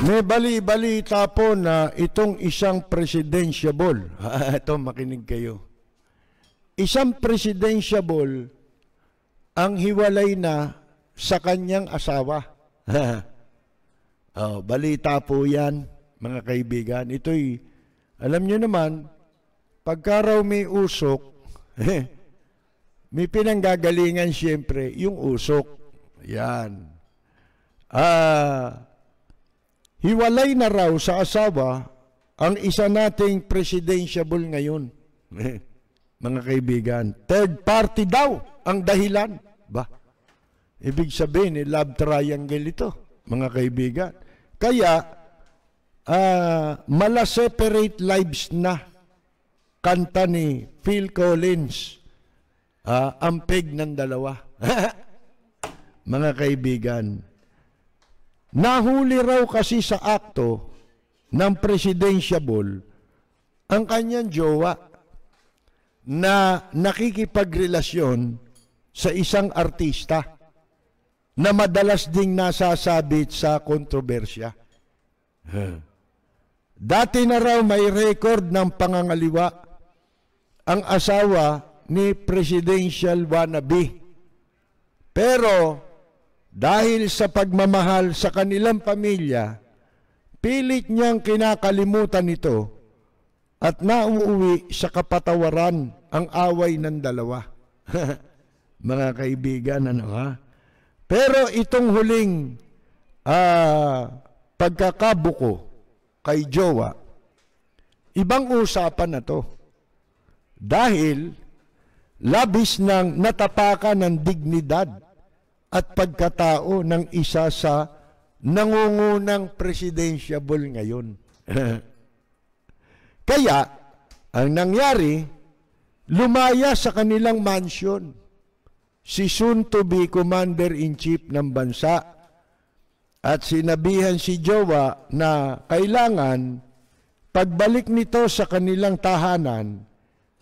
May bali-balita po na itong isang presidentiable, ito makinig kayo, isang presidentiable ang hiwalay na sa kanyang asawa. oh, balita po yan, mga kaibigan. Ito'y, alam nyo naman, pagka raw may usok, may pinanggagalingan siyempre, yung usok. Yan. Ah, hiwalay na raw sa asawa ang isa nating presidentiable ngayon. mga kaibigan, third party daw ang dahilan. Ba? Ibig sabihin, eh, love triangle ito, mga kaibigan. Kaya, uh, mala separate lives na kanta ni Phil Collins, uh, ang peg ng dalawa. mga kaibigan, nahuli raw kasi sa akto ng presidentiable ang kanyang jowa na nakikipagrelasyon sa isang artista na madalas ding nasasabit sa kontrobersya. Dati na raw may record ng pangangaliwa ang asawa ni presidential wannabe. Pero dahil sa pagmamahal sa kanilang pamilya, pilit niyang kinakalimutan ito at nauuwi sa kapatawaran ang away ng dalawa. Mga kaibigan, ano ha? Pero itong huling uh, pagkakabuko kay Jowa, ibang usapan na to. Dahil labis nang natapakan ng dignidad at pagkatao ng isa sa nangungunang presidentiable ngayon. Kaya, ang nangyari, lumaya sa kanilang mansion si soon-to-be Commander-in-Chief ng bansa at sinabihan si Jowa na kailangan pagbalik nito sa kanilang tahanan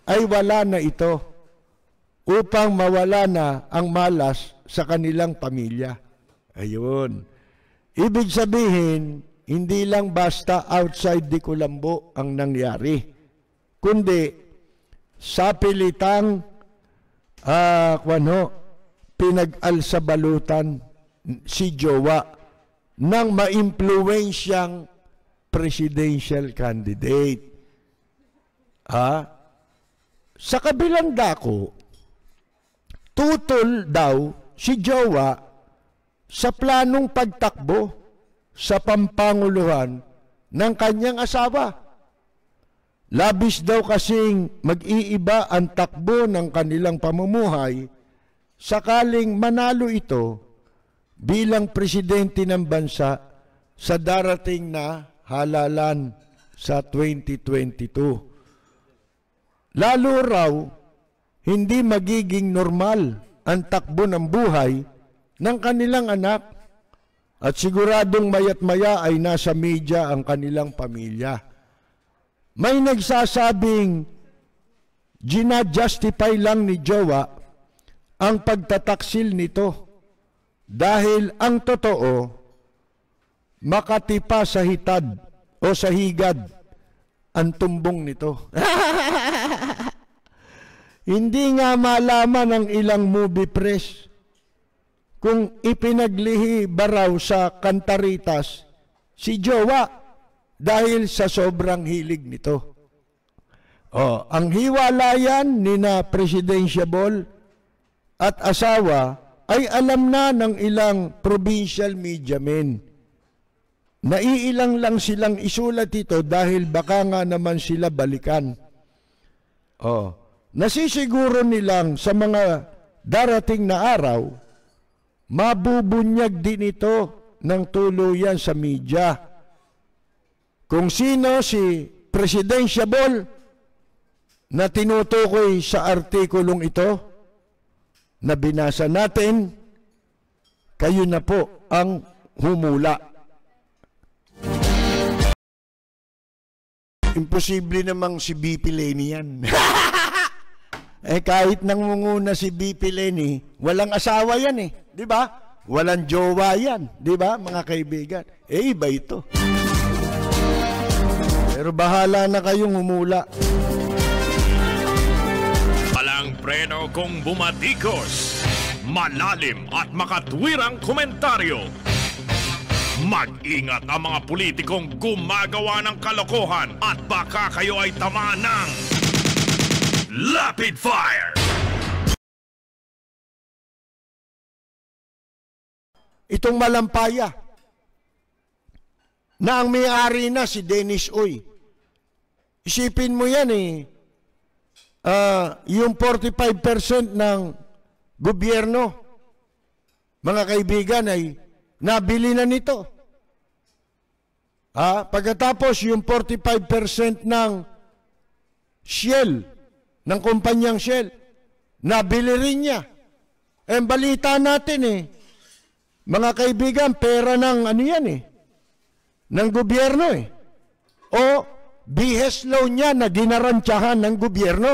ay wala na ito upang mawala na ang malas sa kanilang pamilya. Ayun. Ibig sabihin, hindi lang basta outside di Colombo ang nangyari, kundi sa pilitang uh, ano, pinag-alsabalutan si Jowa ng maimpluwensyang presidential candidate. Ah, sa kabilang dako, tutol daw si Jowa sa planong pagtakbo sa pampanguluhan ng kanyang asawa. Labis daw kasing mag-iiba ang takbo ng kanilang pamumuhay sakaling manalo ito bilang presidente ng bansa sa darating na halalan sa 2022. Lalo raw, hindi magiging normal ang takbo ng buhay ng kanilang anak at siguradong mayat maya ay nasa media ang kanilang pamilya. May nagsasabing gina-justify lang ni Jowa ang pagtataksil nito dahil ang totoo makatipa sa hitad o sa higad ang tumbong nito. Hindi nga malaman ng ilang movie press kung ipinaglihi ba raw sa kantaritas si Jowa dahil sa sobrang hilig nito. Oh, ang hiwalayan ni na presidentiable at asawa ay alam na ng ilang provincial media men. Naiilang lang silang isulat ito dahil baka nga naman sila balikan. Oh, nasisiguro nilang sa mga darating na araw, mabubunyag din ito ng tuluyan sa media kung sino si presidentiable na tinutukoy sa artikulong ito na binasa natin, kayo na po ang humula. Imposible namang si BP Lenny yan. eh kahit nangunguna si BP Lenny, walang asawa yan eh. Di ba? walang jowa yan. Di ba, mga kaibigan? Eh, iba ito. Pero bahala na kayong humula. Walang preno kung bumatikos. Malalim at makatwirang komentaryo. Mag-ingat ang mga politikong gumagawa ng kalokohan at baka kayo ay tamaan ng Lapid Fire! Itong malampaya na ang may-ari na si Dennis Uy. Isipin mo yan eh. Ah, yung 45% ng gobyerno, mga kaibigan, ay nabili na nito. Ah, pagkatapos yung 45% ng Shell, ng kumpanyang Shell, nabili rin niya. Eh, balita natin eh, mga kaibigan, pera ng ano yan eh, ng gobyerno eh. O BS loan niya na ginarantyahan ng gobyerno.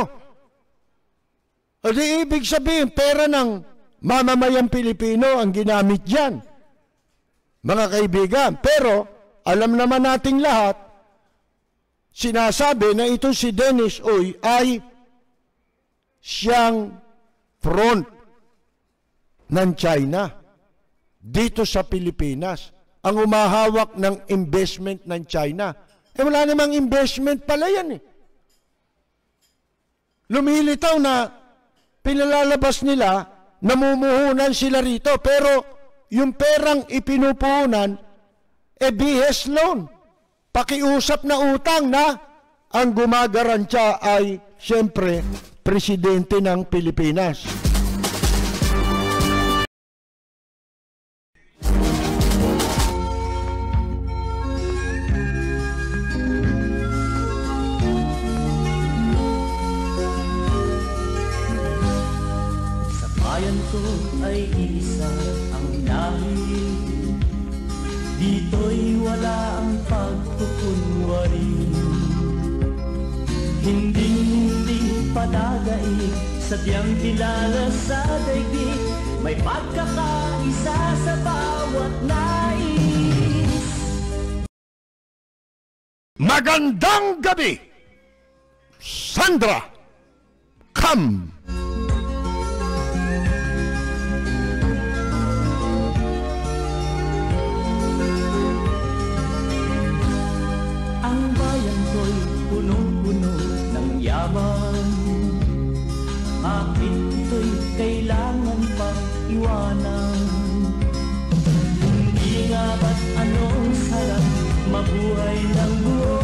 O di ibig sabihin, pera ng mamamayang Pilipino ang ginamit dyan. Mga kaibigan, pero alam naman nating lahat, sinasabi na ito si Dennis Uy ay siyang front ng China dito sa Pilipinas ang umahawak ng investment ng China. Eh wala namang investment pala yan eh. Lumilitaw na pinalalabas nila, namumuhunan sila rito, pero yung perang ipinupuhunan, eh BS loan. Pakiusap na utang na ang gumagarantya ay siyempre presidente ng Pilipinas. Sa bayan ang lahi Dito'y wala ang pagkukunwari Hindi hindi padagay Sadyang kilala sa daigdig May pagkakaisa sa bawat nais Magandang gabi, Sandra Kam. Ang bayan ko'y punong-puno ng yaman Bakit ito'y kailangan pang iwanan? Hindi nga ba't anong sarap mabuhay ng buo